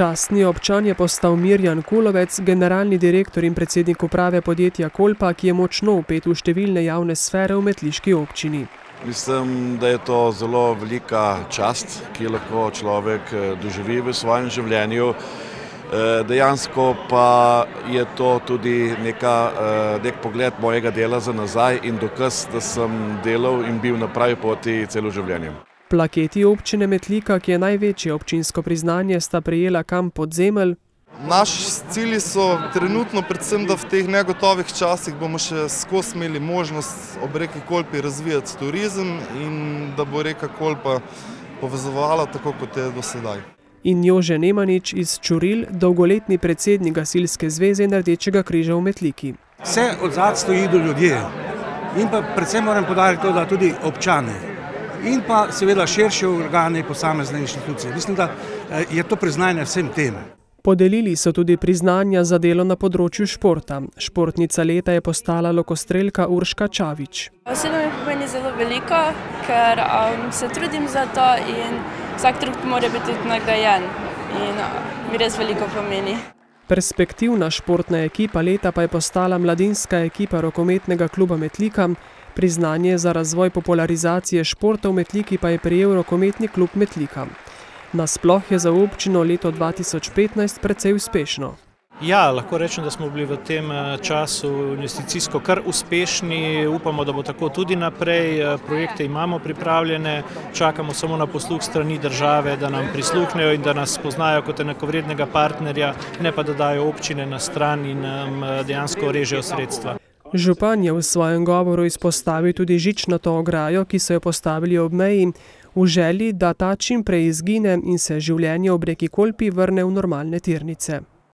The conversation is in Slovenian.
Častni občan je postal Mirjan Kulovec, generalni direktor in predsednik uprave podjetja Kolpa, ki je močno upet v številne javne sfere v metliški občini. Mislim, da je to zelo velika čast, ki jo lahko človek doživi v svojem življenju. Dejansko pa je to tudi neka, nek pogled mojega dela za nazaj in dokaz, da sem delal in bil na pravi poti celo življenje. Plaketi občine Metlika, ki je največje občinsko priznanje, sta prejela kamp Podzemelj. Naši cilji so trenutno predvsem, da v teh negotovih časih bomo še skozi imeli možnost ob reki Kolpi razvijati turizem in da bo reka Kolpa povezovala tako, kot je do sedaj. In Jože Nemanič iz Čuril, dolgoletni predsednik Gasilske zveze in Rdečega križa v Metliki. Vse od zadaj stojijo ljudje in pa predvsem moram poudariti to, da tudi občani in pa seveda širši organi posamezne inštitucije. Mislim, da je to priznanje vsem tem. Podelili so tudi priznanja za delo na področju športa. Športnica leta je postala lokostrelka Urška Čavič. Osebno mi pomeni zelo veliko, ker se trudim za to in vsak trud mora biti tudi nagrajen in mi res veliko pomeni. Perspektivna športna ekipa leta pa je postala mladinska ekipa rokometnega kluba Metlika, priznanje za razvoj popularizacije športa v Metliki pa je prejel rokometni klub Metlika. Nasploh je za občino leto dva tisoč petnajst precej uspešno. Ja, lahko rečem, da smo bili v tem času investicijsko kar uspešni, upamo, da bo tako tudi naprej, projekte imamo pripravljene, čakamo samo na posluh strani države, da nam prisluhnejo in da nas spoznajo kot enakovrednega partnerja, ne pa da dajo občine na stran in nam dejansko režejo sredstva. Župan je v svojem govoru izpostavil tudi žičnato ograjo, ki so jo postavili ob meji, v želji, da ta čim prej izgine in se življenje ob reki Kolpi vrne v normalne tirnice.